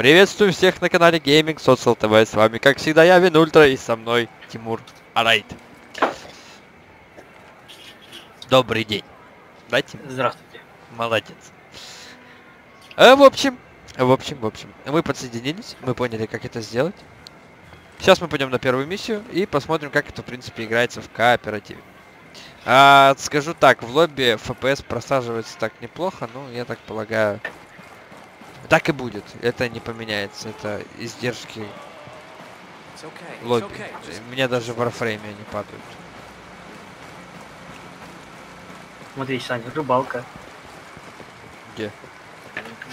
Приветствую всех на канале Gaming Social TV. С вами, как всегда, я Вин Ультра и со мной Тимур Арайт. Добрый день. Да, Тим? Здравствуйте. Молодец. А, в общем, в общем, в общем, мы подсоединились, мы поняли, как это сделать. Сейчас мы пойдем на первую миссию и посмотрим, как это, в принципе, играется в кооперативе. А, скажу так, в лобби FPS просаживается так неплохо, но я так полагаю, так и будет. Это не поменяется. Это издержки лобби. Мне даже в Warframe они падают. Смотри, Саня, рыбалка. Где?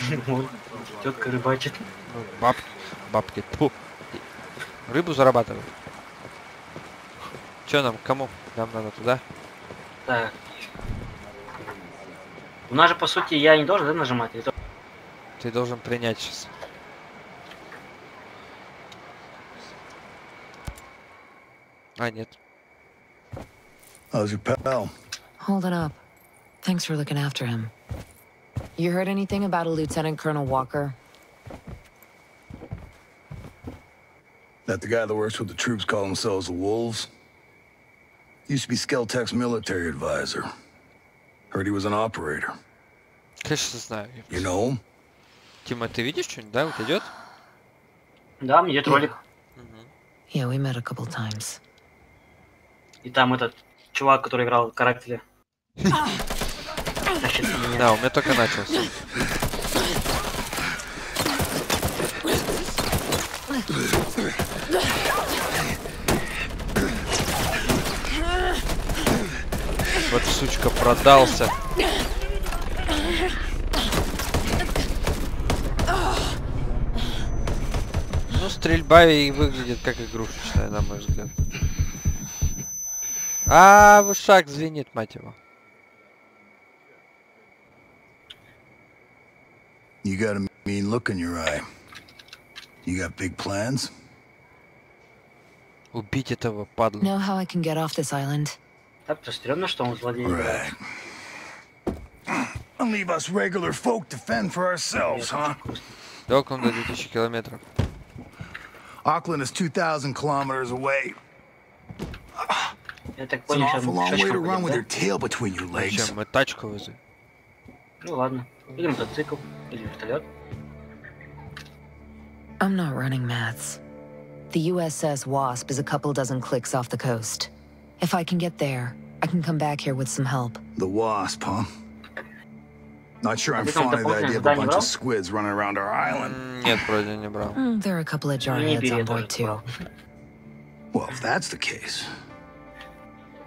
Тетка рыбачит. Ну, баб... Бабки. Тьфу. Рыбу зарабатывают. Чё нам? Кому? Нам надо туда? Так. У нас же, по сути, я не должен да, нажимать? или Ты должен принять сейчас. А, нет. How's your pal? Holding up. Thanks for looking after him. You heard anything about a Lieutenant Colonel Walker? That the guy that works with the troops call themselves the Wolves? Used to be Skeltech's military advisor. Heard he was an operator. Конечно, знаю. You know him? Тима, ты видишь что-нибудь, да? Вот идет? Да, мне идет ролик. Yeah, we met a couple times. И там этот чувак, который играл карателя. Да, у меня только начался. Вот сучка продался. Ну, стрельба и выглядит как игрушечная, на мой взгляд. А, в ушах звенит, мать его. You got a mean look in your eye. You got big plans? Убить этого падла. Know how I can get off this island? Так-то стрёмно, что он злодей. Right. And leave us regular folk to fend for ourselves, huh? Welcome до 2000 километров. Auckland is 2,000 kilometers away. Я так It's an понял, сейчас awful мы long way to пешочком run with your пойдем, tail between your legs. Зачем? Мы тачку вызовем. да? Ну ладно. Или мотоцикл, или вертолет. I'm not running maths. The USS Wasp is a couple dozen clicks off the coast. If I can get there, I can come back here with some help. The Wasp, huh? Not sure I'm fond of the idea of a bunch of squids running around our island. Нет, вроде не брал. There are a couple of jarheads on board too. Well, if that's the case,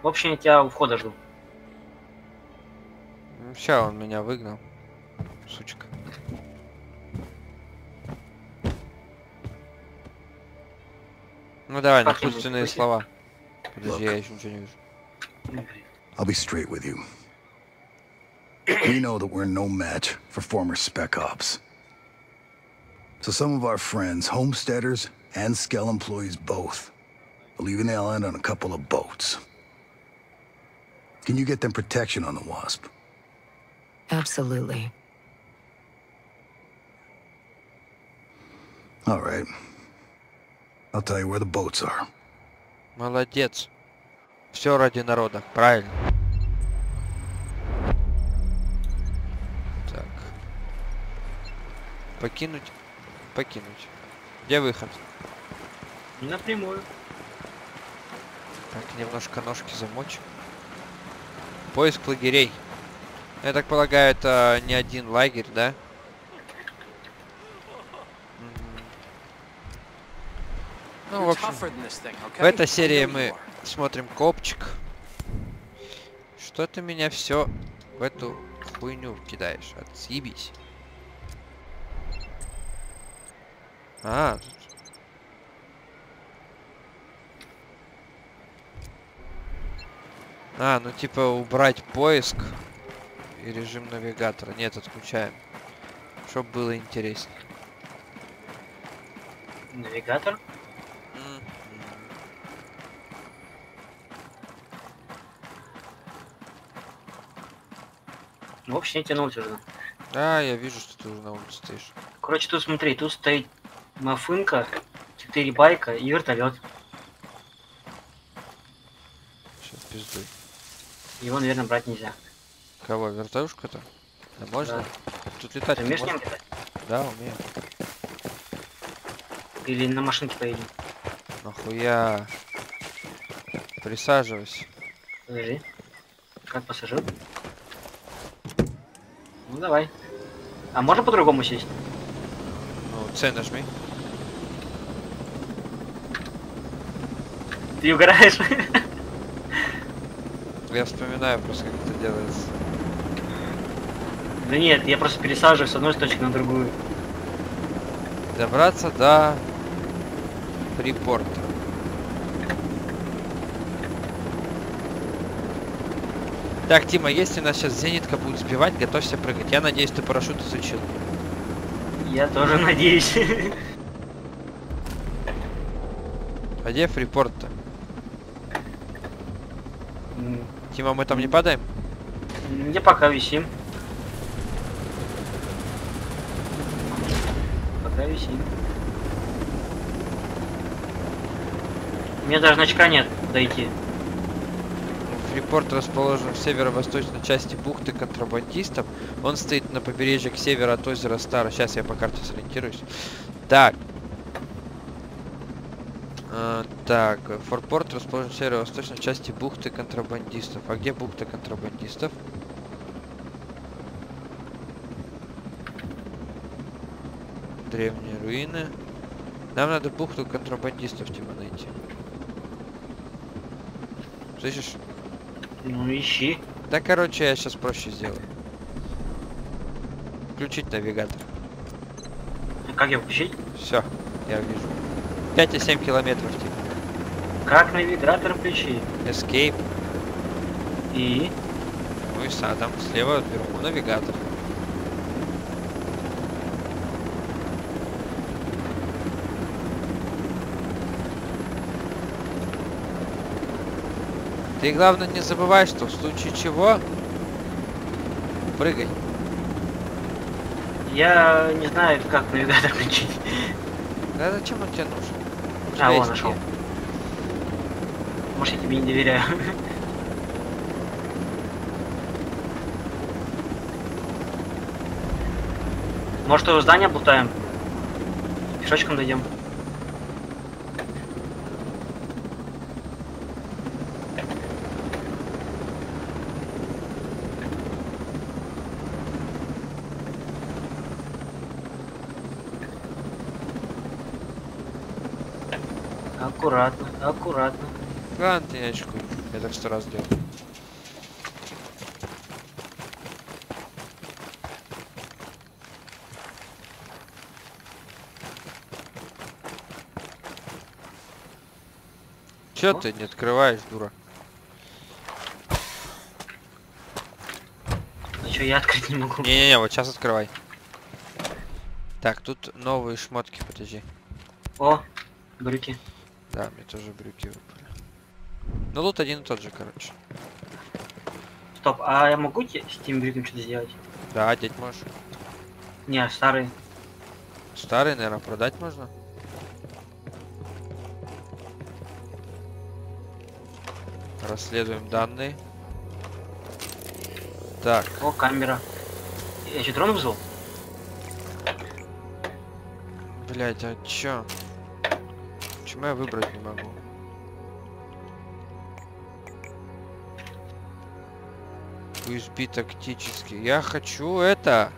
В общем, я тебя у входа жду. Ща он меня выгнал. Сучка. Ну давай, напутственные слова. Подожди, я еще ничего не вижу. I'll be straight with you. We know that we're no match for former spec ops. So some of our friends, homesteaders and Skell employees both, are leaving the island on a couple of boats. Can you get them protection on the Wasp? Absolutely. All right. I'll tell you where the boats are. Молодец. Все ради народа, правильно. Покинуть. Покинуть. Где выход? Напрямую. Так, немножко ножки замочим. Поиск лагерей. Я так полагаю, это не один лагерь, да? Ну, в общем, в этой серии мы смотрим копчик. Что ты меня все в эту хуйню кидаешь? Отъебись. А, А, ну типа убрать поиск и режим навигатора. Нет, отключаем. Чтоб было интереснее. Навигатор. М, В общем, я тянул уже. Да, я вижу, что ты уже на улице стоишь. Короче, тут смотри, тут стоит мафынка, 4 байка и вертолет. Сейчас пиздуй. Его, наверное, брать нельзя. Кого, вертушку-то? Да можно? Да. Тут летать Ты умеешь можно? летать? Да, умею. Или на машинке поедем? Нахуя? Присаживайся. Подожди. Как пассажир? Ну давай. А можно по-другому сесть? Ну, С нажми. Ты угораешь? Я вспоминаю просто, как это делается. Да нет, я просто пересаживаю с одной точки на другую. Добраться до Фрипорта. Так, Тима, если нас сейчас зенитка будет сбивать, готовься прыгать. Я надеюсь, ты парашют изучил. Я тоже надеюсь. А где Фрипорт-то? Тима, мы там не падаем? Где пока висим? Пока висим. Меня даже значка нет дойти. Фрипорт расположен в северо-восточной части бухты контрабандистов. Он стоит на побережье к северу от озера Стара. Сейчас я по карте сориентируюсь. Так. А, так, Форпорт расположен в северо-восточной части бухты контрабандистов. А где бухта контрабандистов? Древние руины. Нам надо бухту контрабандистов, типа, найти. Слышишь? Ну ищи. Да, короче, я сейчас проще сделаю. Включить навигатор. Как его включить? Все, я вижу. 5,7 километров, типа. Как навигатор включить? Escape. И? Ну и садом. Слева вверху навигатор. Ты главное не забывай, что в случае чего прыгай. Я не знаю, как навигатор включить. Да зачем он тебе нужен? А, вон, нашел. Может, я тебе не доверяю. Может, у здания плутаем? Пешочком дойдем. Аккуратно, аккуратно. Ладно, ты не очкуй. Я так сто раз делал. О. ты не открываешь, дура? А что, я открыть не могу? Не-не-не, вот сейчас открывай. Так, тут новые шмотки, подожди. О, брюки. Да, мне тоже брюки выпали. Ну лут один и тот же, короче. Стоп, а я могу с тем брюком что-то сделать? Да, одеть можешь. Не, старый. Старый, наверное, продать можно. Расследуем данные. Так, О, камера. Я что, дрон вызвал? блять, а чё? Почему я выбрать не могу? USB тактический. Я хочу это.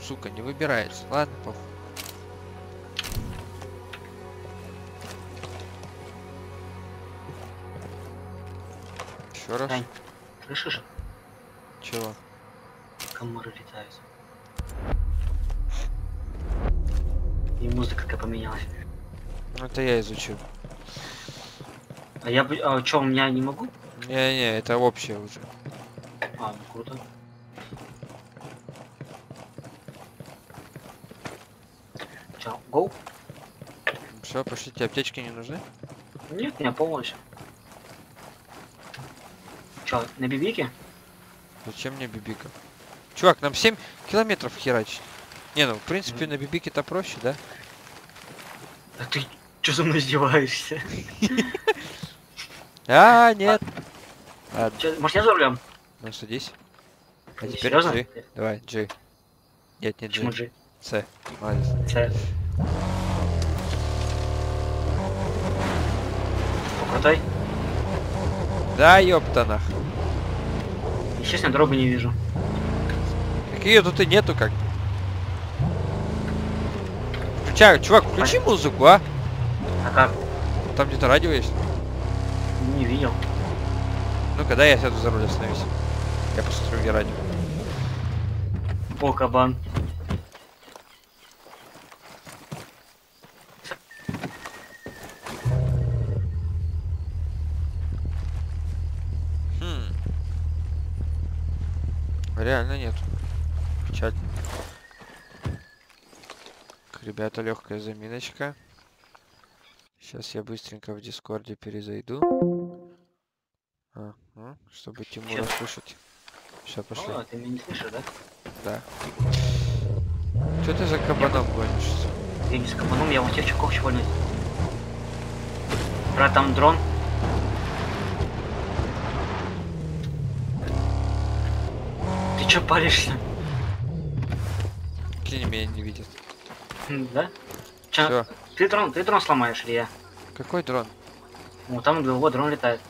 Сука, не выбирается. Ладно, похуй. Еще раз. Тань. Слышишь? Чего? Комары летают. И поменялась. Ну, это я изучил. А я бы... А что, у меня не могу? Не-не, это общее уже. А, ну круто. Чё, гоу? Все, пошли, тебе аптечки не нужны? Нет, меня полностью. Чё, на бибике? Зачем мне бибика? Чувак, нам 7 километров херачить. Не, ну, в принципе, на бибике-то проще, да? А ты что за мной издеваешься? А, нет. Чё, может я за рулем? ну садись. А теперь? G. Давай, G. Нет, не Почему G. C. Молодец. Це. Покрутай. Да, ёптанах. Я честно дорогу не вижу. Так ее тут и нету как. Включай, чувак, включи музыку, а? А как? Там где-то радио есть. Не видел. Ну, когда я сяду за руль остановись. Я посмотрю, где радио. О, кабан. Ребята, легкая заминочка. Сейчас я быстренько в Дискорде перезайду. Ага, чтобы Тимура Чё? слушать. Все, пошли. О, ты меня не слышишь, да? Да. Что ты за кабаном гонишься? Я не с кабаном, я вот тех чуваков чвальнуть. Брат, там дрон. Ты чё палишься? Кинь меня не видит. Да? Все. ты дрон, ты дрон сломаешь или я? Какой дрон? Вот там вот дрон летает.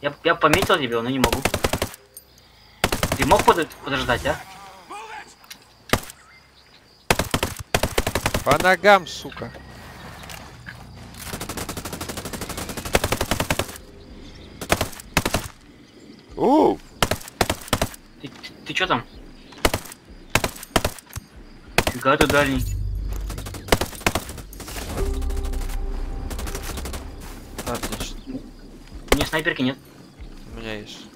Я, я пометил тебя, но не могу. Ты мог под- подождать, а? По ногам, сука. Оу! Ты, ты, ты чё там? Фига ты дальний. Отлично. У меня снайперки нет. У меня есть.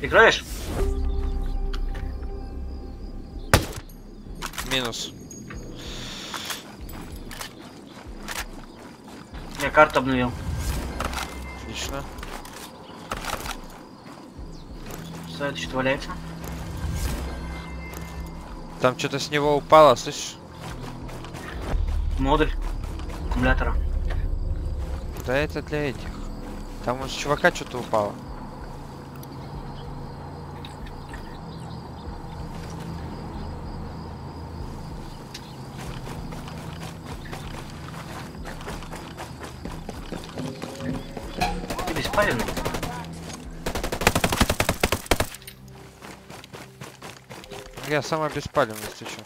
Играешь? Минус. Я карту обновил. Отлично. Это что валяется? Там что-то с него упало, слышишь? Модуль аккумулятора. Да это для этих. Там у чувака что-то упало. Ты беспалевный? Я самый беспалевный, ты чё?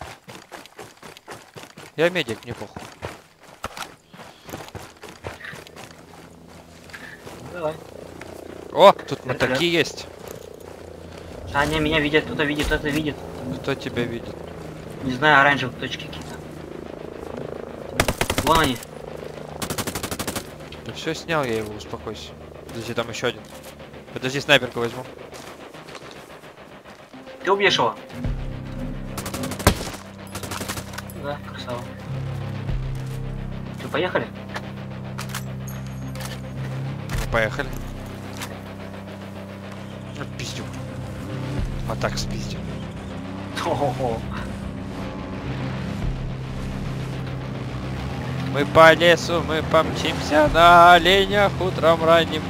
Я медик, мне похуй. Давай. О, тут Это мотоки есть. А, не, меня видят, кто-то видит, кто-то видит. Кто тебя видит? Не знаю, оранжевые точки какие-то. Вон они. Да все снял я его, успокойся. Подожди, там еще один. Подожди, снайперку возьму. Ты убьешь его? Да, красава. Что, поехали? Ну, поехали. Ну, пиздюк. А так спиздил. Хо-хо-хо. Мы по лесу, мы помчимся на оленях утром ранним.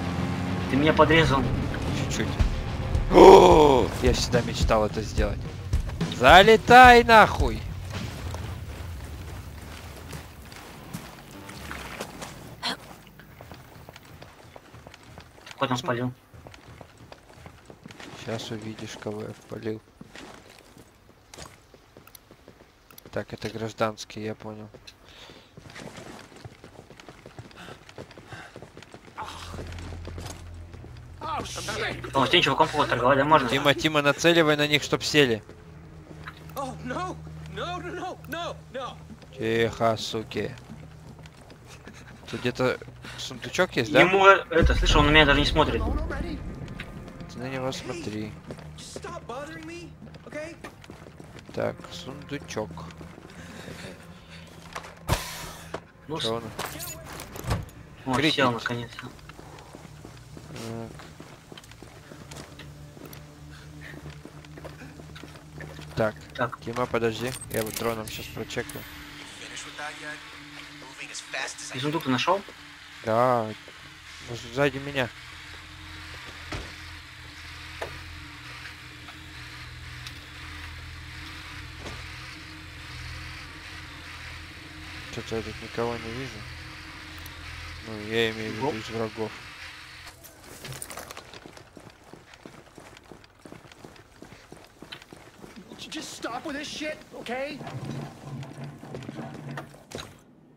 Ты меня подрезал. Чуть-чуть. О, Я всегда мечтал это сделать. Залетай нахуй! Там спалил? Сейчас увидишь, кого я впалил. Так, это гражданский, я понял. О, с тем чуваком походу торговать, да, можно? Тима, Тима, нацеливай на них, чтоб сели. Oh! No! No! No! Тихо, суки. Тут где-то Сундучок есть, да? Ему это, слышал, он на меня даже не смотрит. Ты на него смотри. Так, сундучок. Ну, Что он? О, Крикнет. сел наконец-то. Так. так. Кима, подожди. Я вот дроном сейчас прочекаю. Сундук ты нашел? Да, может, сзади меня. Что-то я тут никого не вижу. Ну, я имею в виду Врагов? из врагов. Just stop with this shit, okay?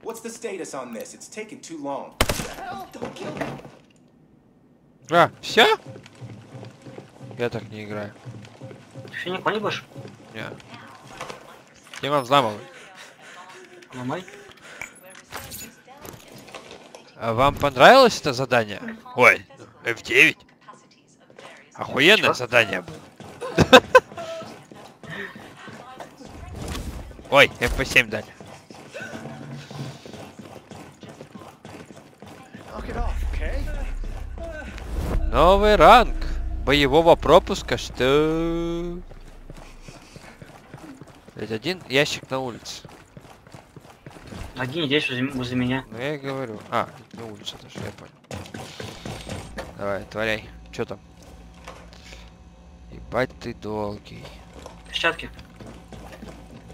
What's the status on this? It's taking too long. А, все? Я так не играю. Ты все никого не будешь? Не. Тима взламывай. Ломай. А вам понравилось это задание? Ой, F9. Охуенное Чё? задание было. Ой, FP7 дали. Knock it off, okay? Новый ранг боевого пропуска, что? Блять, один ящик на улице. Один здесь возле, возле меня. Ну я и говорю. А, на улице даже, я понял. Давай, творяй. Чё там? Ебать ты долгий. Перчатки.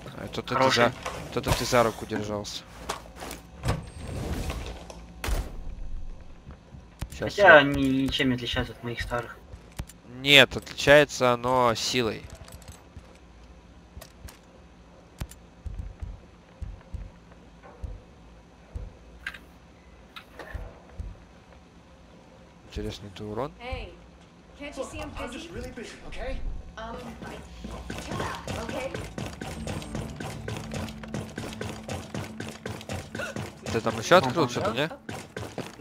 А то ты за... то ты за руку держался. Сейчас Хотя они ничем не отличаются от моих старых. Нет, отличается оно силой. Интересный ты урон. Hey, really busy, okay? Um, chill out, okay? Ты там еще открыл что-то, не?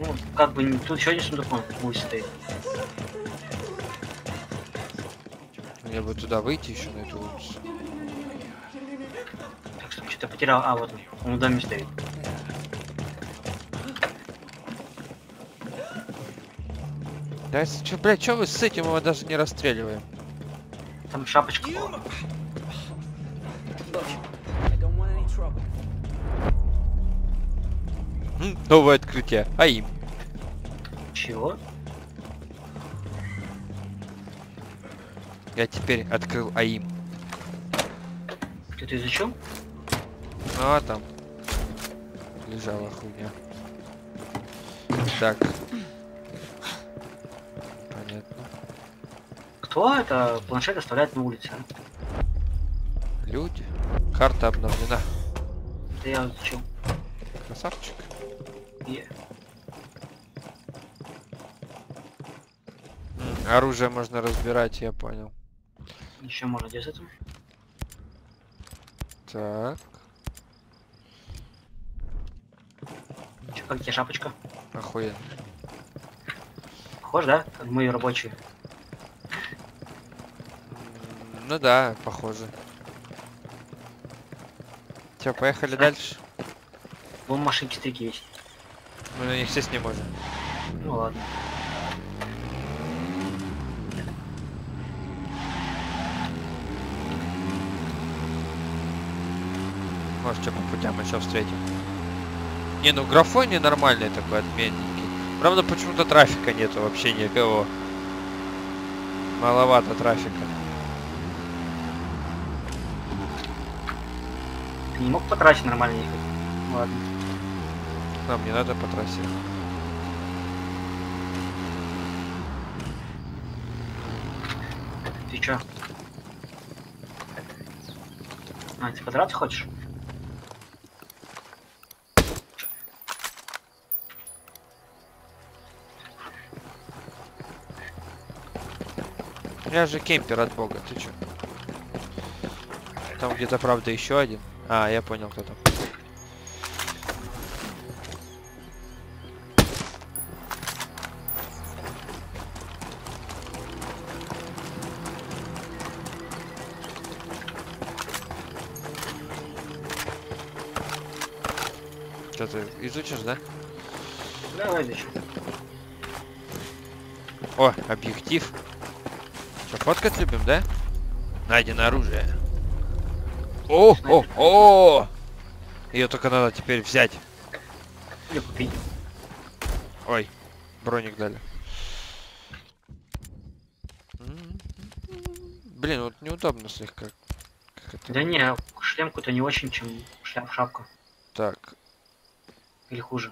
Ну, как бы, тут еще один сундук на улице стоит. Мне бы туда выйти еще на эту улицу. Так что что-то потерял. А, вот он. Он в доме стоит. Да, что, блядь, что вы с этим его даже не расстреливаем? Там шапочка была. Новое открытие. А им? Чего? Я теперь открыл АИМ. Ты изучил? Ну а там лежала хуйня. Так. Понятно. Кто это планшет оставляет на улице? а? Люди. Карта обновлена. Это я изучил. Красавчик. И М, Оружие можно разбирать, я понял. еще можно делать этим. Так. Чё, как тебе шапочка? Охуенно. Похож, да? Как мои рабочие. Ну да, похоже. Че, поехали дальше? Вон машинки стыки есть. Мы на них сесть не можем. Ну ладно. Может, что по путям еще встретим. Не, ну графоний нормальный такой, отменненький. Правда, почему-то трафика нету вообще никого. Маловато трафика. Не мог потратить нормально ехать? Ладно. Нам не надо по трассе. Ты чё? А, ты подраться хочешь? Я же кемпер от бога, ты чё? Там где-то, правда, еще один. А, я понял, кто там. Что ты изучишь, да? Давай. О, объектив. Что, фоткать любим, да? Найдено оружие. О, о, о! Ее только надо теперь взять. Ой, броник дали. Блин, вот неудобно слегка. Как это? Да не, шлем какой-то не очень, чем шлем шапка. Так, Или хуже.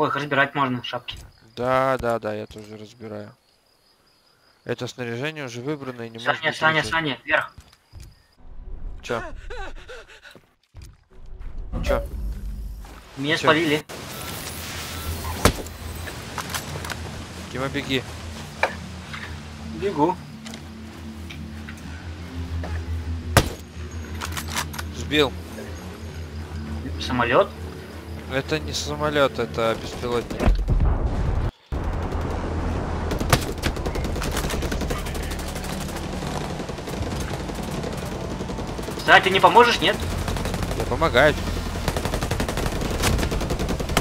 Ой, их разбирать можно, шапки. да, да, да, я тоже разбираю. Это снаряжение уже выбрано и не может Саня, быть Саня. Саня, вверх. Чё? Чё? Меня Чё? спалили. Дима, беги. Бегу. Сбил. Самолет. Это не самолет, это беспилотник. Ты не поможешь, нет? Я помогаю.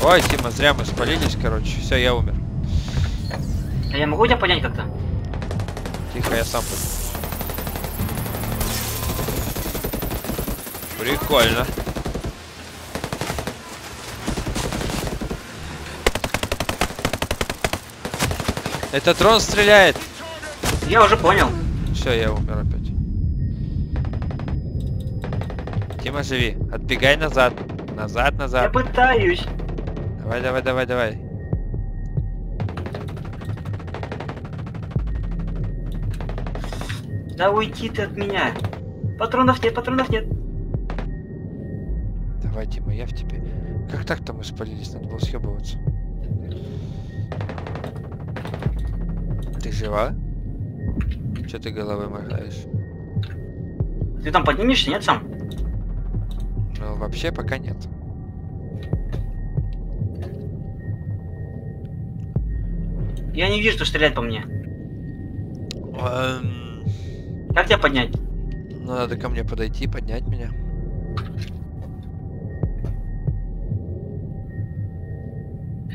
Ой, Тима, зря мы спалились, короче. Все, я умер. А я могу тебя понять как-то? Тихо, я сам пойду. Прикольно. Это дрон стреляет. Я уже понял. Все, я умер опять. Тима, живи. Отбегай назад. Назад, Я назад. пытаюсь. Давай, давай, давай, давай. Да уйди ты от меня. Патронов нет, патронов нет. Давай, Тима, я в тебе. Как так-то мы спалились? Надо было съебываться. Жива? Че ты головой махаешь? Ты там поднимешься, нет, сам? Ну, вообще пока нет. Я не вижу, что стреляет по мне. Эм, Как тебя поднять? ну, надо ко мне подойти, поднять меня.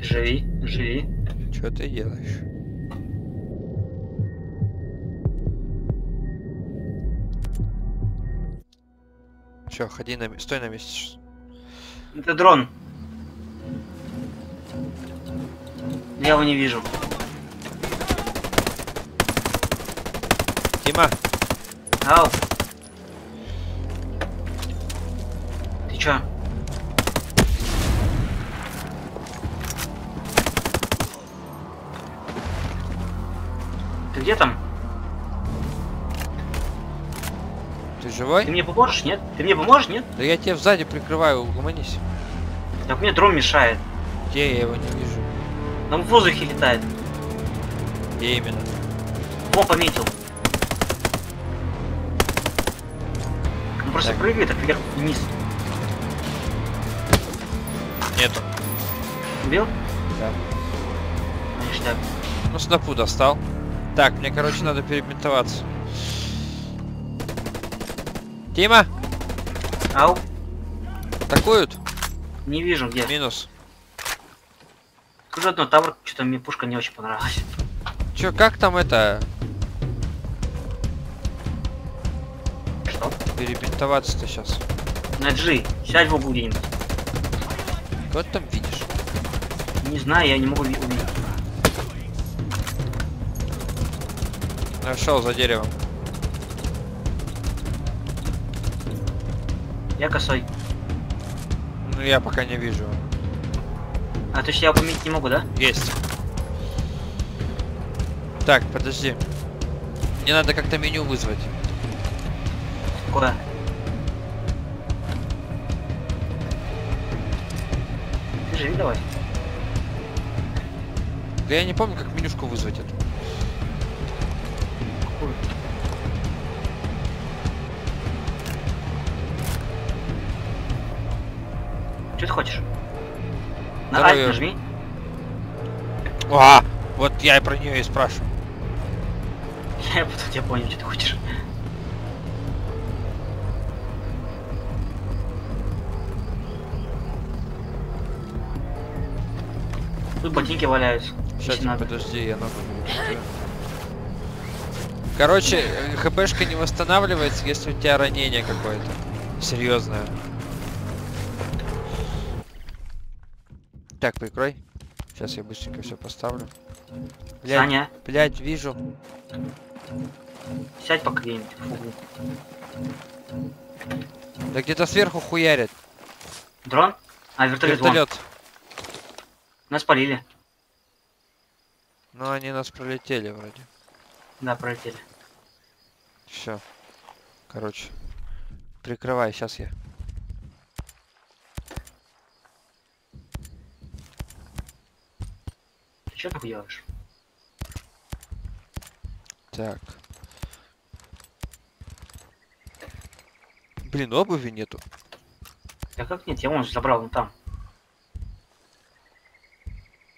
Живи, живи. Что ты делаешь? Че, ходи на Стой на месте. Это дрон. Я его не вижу. Тима, Ау. Ты чё? Ты где там? Ты Ты живой? мне поможешь, нет? Ты мне поможешь, нет? Да я тебя сзади прикрываю, угомонись. Так мне дрон мешает. Где я его не вижу? Он в воздухе летает. Где именно? О, пометил. Он просто Так. прыгает так вверх вниз. Нету. Убил? Да. Ништяк. Ну, снопу достал. Так, мне, короче, надо перебинтоваться. Тима, Ау. атакуют? Не вижу где. Минус. Скажу одно, тавр, что-то мне пушка не очень понравилась. Чё, как там это? Что? Перебинтоваться-то сейчас? На G. Сядь в углу где-нибудь. Кого ты там видишь? Не знаю, я не могу ви- увидеть. Нашел за деревом. Я косой. Ну, я пока не вижу. А, то есть я пометить не могу, да? Есть. Так, подожди. Мне надо как-то меню вызвать. Куда? Ты живи давай. Да я не помню, как менюшку вызвать эту. Какую? Что ты хочешь? На Здоровья. Alt нажми. А, вот я и про нее и спрашиваю. Я потом тебя понял, что ты хочешь. Тут ботинки валяются. Сейчас, надо. подожди, я ногу. Короче, э, хпшка не восстанавливается, если у тебя ранение какое-то. Серьезное. Так, прикрой. Сейчас я быстренько все поставлю. Блядь, Саня, блядь, вижу. сядь пока где-нибудь в углу. Да где-то сверху хуярит. Дрон? А, вертолет, вон. Вертолет. Нас полили. Ну, они нас пролетели вроде. Да, пролетели. Все. Короче. Прикрывай, сейчас я. Что так делаешь? Так. Блин, обуви нету. Да как нет, я вон забрал, вон там.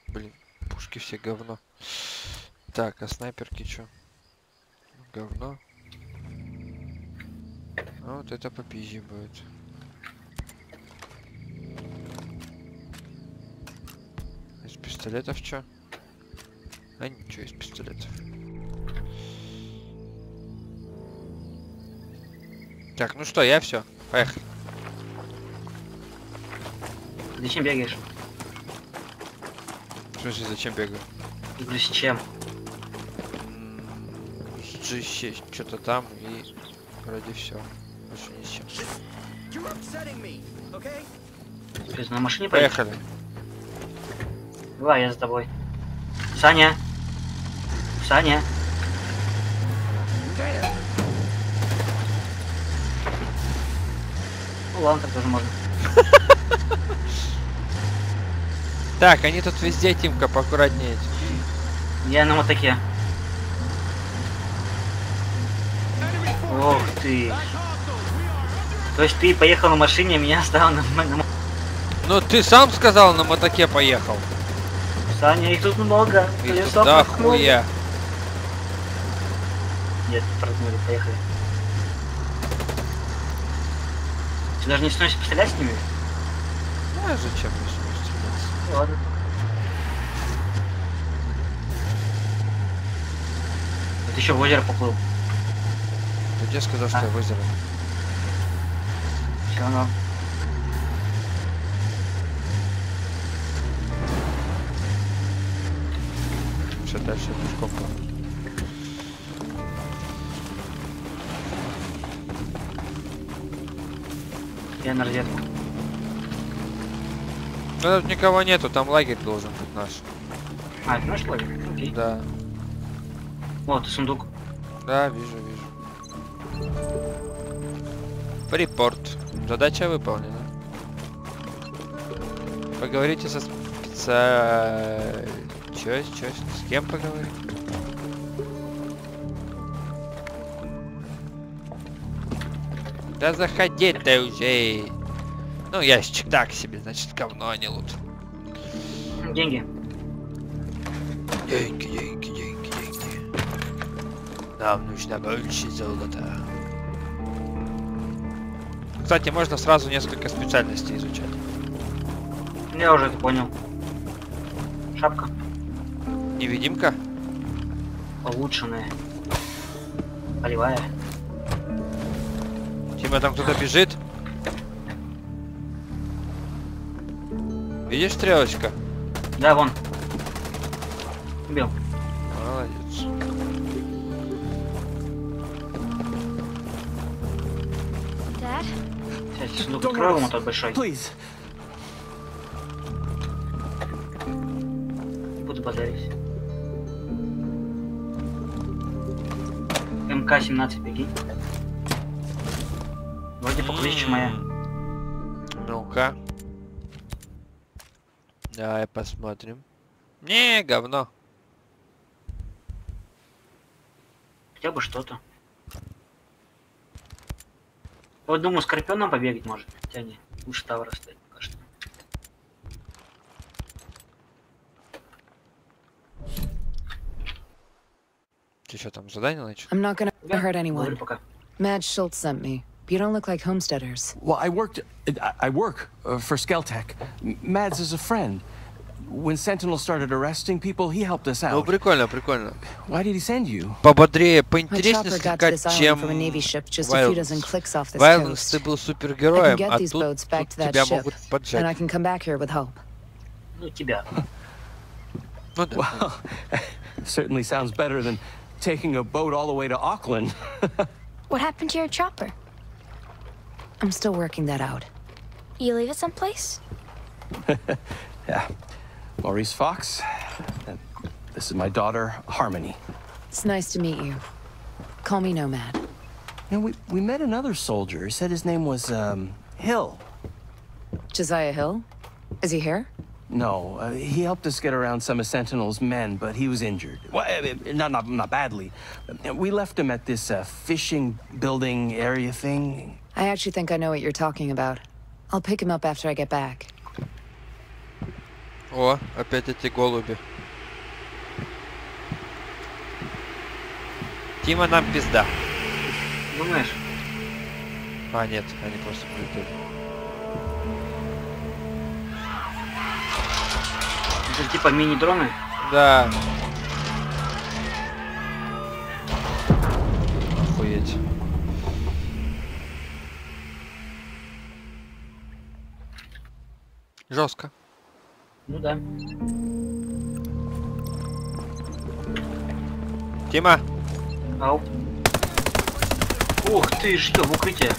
Блин, пушки все говно. Так, а снайперки чё? Говно. А вот это попизже будет. Из пистолетов чё? А ничего из пистолетов. Так, ну что, я все. Поехали. Зачем бегаешь? В смысле, зачем бегаю? Говорю, с чем? что-то там и вроде все. Больше ни с чем. Ты на машине поехал? Поехали. Давай, я за тобой. Саня! Саня! Ну ладно, так тоже можно. Так, они тут везде, Тимка, поаккуратнее. Я на мотоке. Ох ты. То есть ты поехал на машине, а меня оставил на, на Ну ты сам сказал, на мотоке поехал. Саня, их тут много. И Колесо туда проткнули. хуя. Нет, проткнули, поехали. Ты даже не становишься пострелять с ними? А зачем мне с ними стреляться? Ну, Ладно. Вот еще в озеро поплыл. Ты где сказал, что А. я в озеро? Все равно. Что дальше пешком Я на разведку. Да тут никого нету, там лагерь должен быть наш. А, это наш лагерь? Окей. Да. Вот, сундук. Да, вижу, вижу. Припорт. Задача выполнена. Поговорите со спеца... Чё, чё, с кем поговорить? Да заходи ты уже. Ну, ящик так себе, значит, говно, а не лут. Деньги. Деньги, деньги, деньги, деньги. Нам нужно больше золота. Кстати, можно сразу несколько специальностей изучать. Я уже это понял. Шапка. Невидимка? Улучшенная. Полевая. Типа там кто-то бежит? Видишь стрелочка? Да, вон. Убил. Молодец. Dad? Сейчас worry. вон тот большой. Please. Буду базарить. МК-17, прикинь. Вроде покруче моя. Ну-ка. Давай посмотрим. Не, говно. Хотя бы что-то. Вот думаю, скорпионом побегать может. Хотя не. Лучше Тавра стоит пока что. Ты что там, задание начал? I'm not gonna hurt anyone. пока. Mads Schultz sent me. You don't look like homesteaders. Well, I worked. I, I work uh, for Skeltech. M- Mads is a friend. when Sentinel started arresting people, he helped us Ну, out. прикольно, прикольно. Why did he send you? Пободрее, My поинтереснее chopper got to this скакать, island чем from a Navy ship just a few dozen Violence. clicks off this Violence ты coast. был I can супергероем, get а these тут, boats back тут to that тебя ship, могут and I поджать. can come back here with hope. Ну, тебя. Ну да. Well, certainly sounds better than taking a boat all the way to Auckland. What happened to your chopper? I'm still working that out. You leave it someplace? yeah. Maurice Fox. And this is my daughter, Harmony. It's nice to meet you. Call me Nomad. You know, we, we met another soldier. He said his name was, um, Hill. Josiah Hill? Is he here? No, uh, he helped us get around some of Sentinel's men, but he was injured. Well, uh, uh, not, not, not badly. We left him at this uh, fishing building area thing. I actually think I know what you're talking about. I'll pick him up after I get back. О, опять эти голуби. Тима нам пизда. Думаешь? А, нет, они просто прилетели. Это типа мини-дроны? Да. Жестко. Ну да. Тима, Ау. Ух ты, что, в укрытие.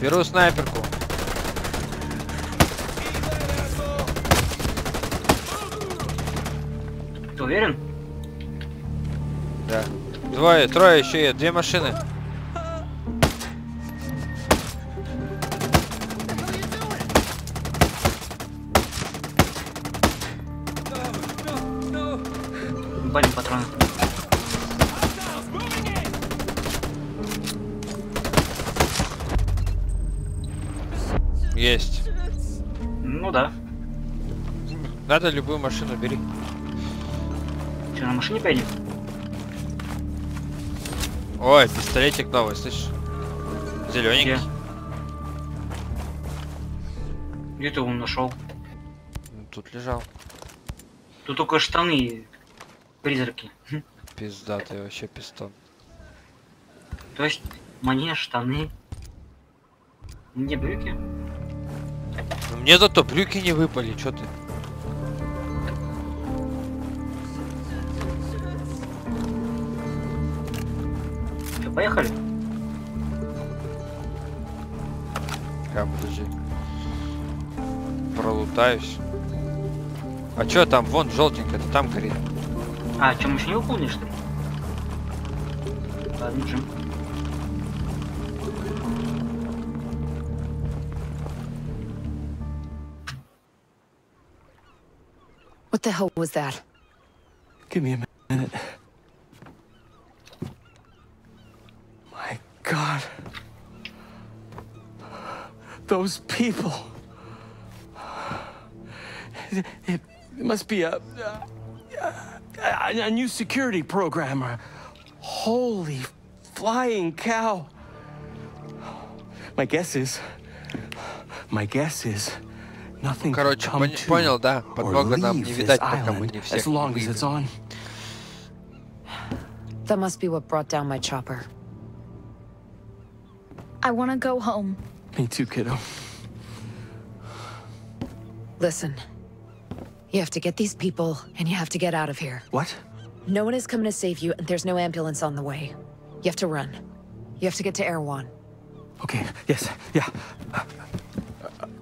беру снайперку. Ты уверен? Да. Двое, трое еще есть, две машины. Надо любую машину бери. Че, на машине поедем? Ой, пистолетик новый, слышишь? Зелененький. Где? Где ты его нашел? Тут лежал. Тут только штаны призраки. Пиздатый вообще пистон. То есть мне штаны. Мне брюки. Ну, Мне зато брюки не выпали, что ты? Поехали? Ка, подожди. Пролутаюсь. А чё там? Вон, желтенькая, это там горит. А, чем еще не выполнишь ты? Ладно, Джим. What the hell was that? Give me a minute. Those people. It, it must be a, a, a, a new security program. or- Holy flying cow. My guess is. My guess is. Nothing can Короче, come пони- to понял, да? or Подлога нам не leave видать, this пока мы island не всех as не long as it's выявим. on. That must be what brought down my chopper. I want to go home. Me too, kiddo. Listen. You have to get these people, and you have to get out of here. What? No one is coming to save you, and there's no ambulance on the way. You have to run. You have to get to Erewhon. Okay, yes, yeah. Uh,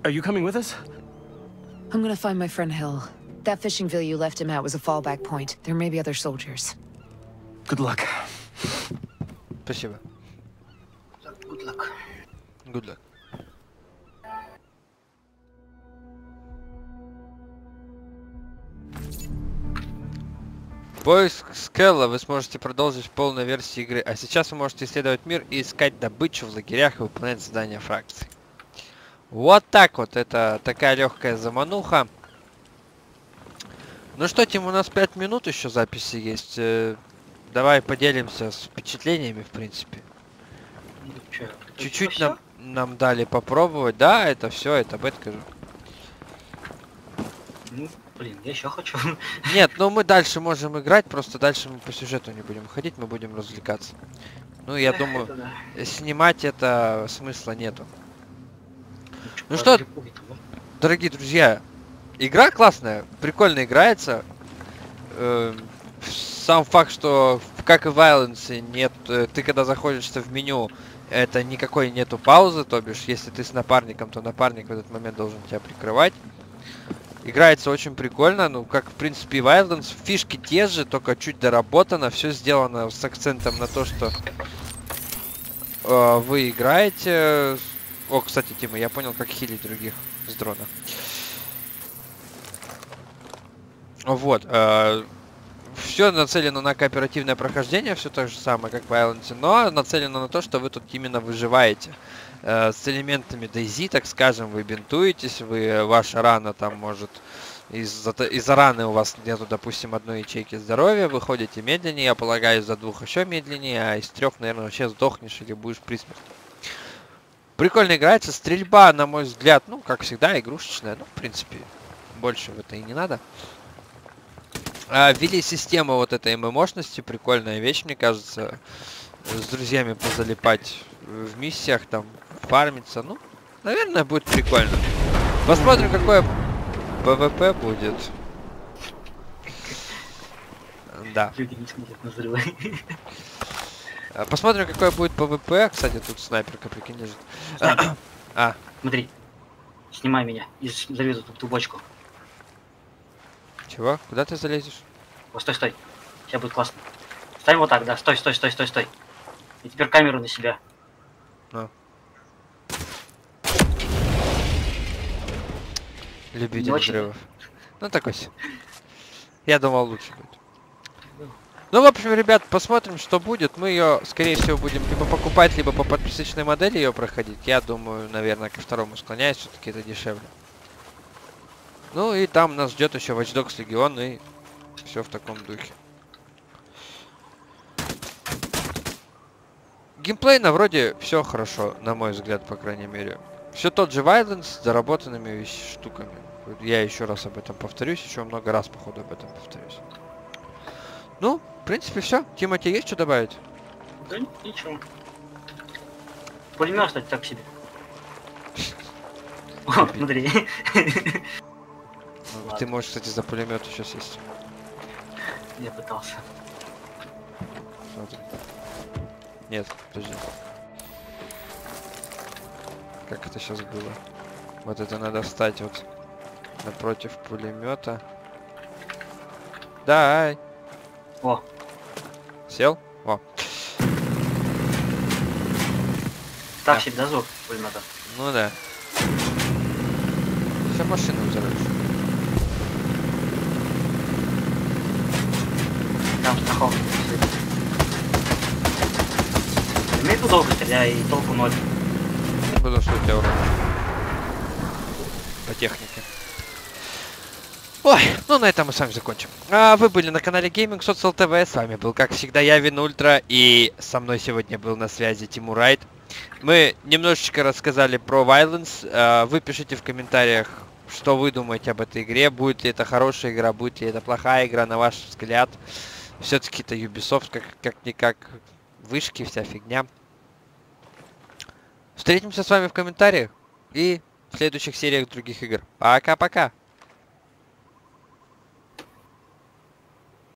Are you coming with us? I'm gonna find my friend Hill. That fishing villa you left him at was a fallback point. There may be other soldiers. Good luck. Спасибо. Good luck. Good luck. Поиск Скелла вы сможете продолжить в полной версии игры, а сейчас вы можете исследовать мир и искать добычу в лагерях и выполнять задания фракций. Вот так вот, это такая легкая замануха. Ну что, Тим, у нас 5 минут еще записи есть. Э, Давай поделимся с впечатлениями, в принципе. Ну, Чуть-чуть нам... нам дали попробовать. Да, это все, это бетка же. Ну, блин, я еще хочу. Нет, ну мы дальше можем играть, просто дальше мы по сюжету не будем ходить, мы будем развлекаться. Ну, я думаю, Это да. э, снимать это смысла нету. Ну По что, дорогие друзья, игра классная, прикольно играется. Эм, Сам факт, что как и в Violence нет, э, ты когда заходишь в меню, это никакой нету паузы, то бишь, если ты с напарником, то напарник в этот момент должен тебя прикрывать. Играется очень прикольно, ну, как, в принципе, и Wildlands. Фишки те же, только чуть доработано. Все сделано с акцентом на то, что э, вы играете... О, кстати, Тима, я понял, как хилить других с дрона. Вот. все нацелено на кооперативное прохождение, все то же самое, как в Island, но нацелено на то, что вы тут именно выживаете. Э, с элементами DayZ, так скажем, вы бинтуетесь, вы, ваша рана там может из-за из-за раны у вас нету, допустим, одной ячейки здоровья, вы ходите медленнее, я полагаю, из-за двух еще медленнее, а из трех, наверное, вообще сдохнешь или будешь при смерти. Прикольно играется, стрельба, на мой взгляд, ну, как всегда, игрушечная, ну, в принципе, больше в это и не надо. А, ввели систему вот этой MMO шности, прикольная вещь, мне кажется. С друзьями позалипать в миссиях, там, фармиться, ну, наверное, будет прикольно. Посмотрим, какое PvP будет. Да. Люди не смотрят на взрывы. А, Посмотрим, какое будет PvP. Кстати, тут снайперка, прикинь, лежит. Снайпер. А, Смотри. Снимай меня и залезу в ту бочку. чего? Куда ты залезешь? Вот стой, стой. Сейчас будет классно. Ставь вот так, да. Стой, стой, стой, стой, стой. И теперь камеру на себя. Любитель очень. взрывов. Ну, такой себе. Я думал, лучше будет. Ну, в общем, ребят, посмотрим, что будет. Мы ее, скорее всего, будем либо покупать, либо по подписочной модели ее проходить. Я думаю, наверное, ко второму склоняюсь, все-таки это дешевле. Ну и там нас ждет еще Watch Dogs Legion и все в таком духе. Геймплейно вроде все хорошо, на мой взгляд, по крайней мере. Все тот же Violence с доработанными вещ- штуками. Я еще раз об этом повторюсь, еще много раз, походу, об этом повторюсь. Ну, в принципе, все. Тима, тебе есть что добавить? Да ничего. Пулемет, кстати, так себе. О, смотри. Ну. Ты можешь, кстати, за пулемет еще сесть. Я пытался. Нет, подожди. Как это сейчас было? Вот это надо встать вот напротив пулемета. Дай. О, Сел? О, так Да. себе, да, звук пулемета? ну да. Вся машина взорвешь. Там страховка. Имеет удобно, стреляй, и толку ноль. Потому что у тебя урон. По технике. Ой, ну на этом мы с вами закончим. А, вы были на канале Gaming Social TV. С вами был, как всегда, я, Вин Ультра. И со мной сегодня был на связи Тимур Райт. Мы немножечко рассказали про Violence. А, вы пишите в комментариях, что вы думаете об этой игре. Будет ли это хорошая игра, будет ли это плохая игра, на ваш взгляд. Все-таки это Ubisoft, как- как-никак вышки, вся фигня. Встретимся с вами в комментариях и в следующих сериях других игр. Пока-пока.